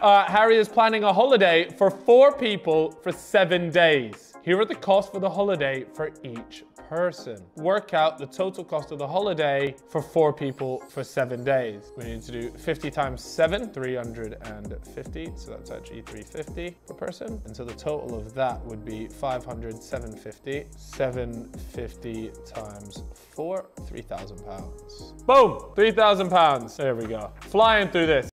Uh, Harry is planning a holiday for four people for seven days. Here are the costs for the holiday for each person. Work out the total cost of the holiday for four people for seven days. We need to do 50 times seven, 350. So that's actually 350 per person. And so the total of that would be 500, 750. 750 times four, 3,000 pounds. Boom, 3,000 pounds. There we go. Flying through this.